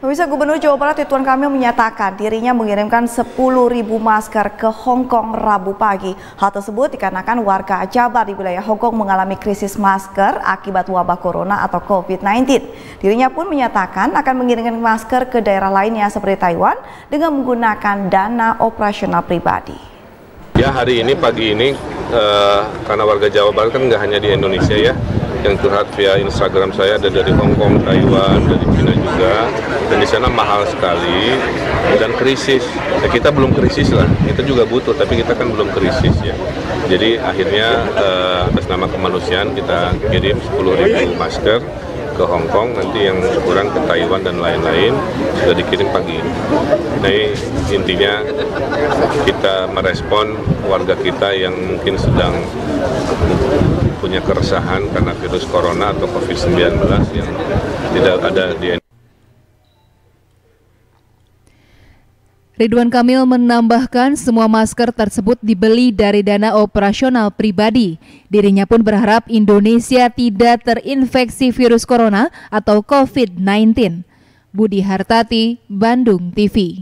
Pemirsa Gubernur Jawa Barat Ridwan Kamil menyatakan dirinya mengirimkan 10.000 masker ke Hong Kong Rabu pagi. Hal tersebut dikarenakan warga Jabar di wilayah Hong Kong mengalami krisis masker akibat wabah corona atau COVID-19. Dirinya pun menyatakan akan mengirimkan masker ke daerah lainnya seperti Taiwan dengan menggunakan dana operasional pribadi. Ya hari ini pagi ini uh, karena warga Jawa Barat kan nggak hanya di Indonesia ya, yang curhat via Instagram saya ada dari Hong Kong, Taiwan, dari China juga. Dan di sana mahal sekali dan krisis. Ya, kita belum krisis lah, kita juga butuh, tapi kita kan belum krisis ya. Jadi akhirnya uh, atas nama kemanusiaan kita kirim 10.000 masker ke Hong Kong, nanti yang kurang ke Taiwan dan lain-lain sudah dikirim pagi ini. Nah intinya kita merespon warga kita yang mungkin sedang punya keresahan karena virus corona atau COVID-19 yang tidak ada di Ridwan Kamil menambahkan semua masker tersebut dibeli dari dana operasional pribadi. Dirinya pun berharap Indonesia tidak terinfeksi virus corona atau COVID-19. Budi Hartati, Bandung TV.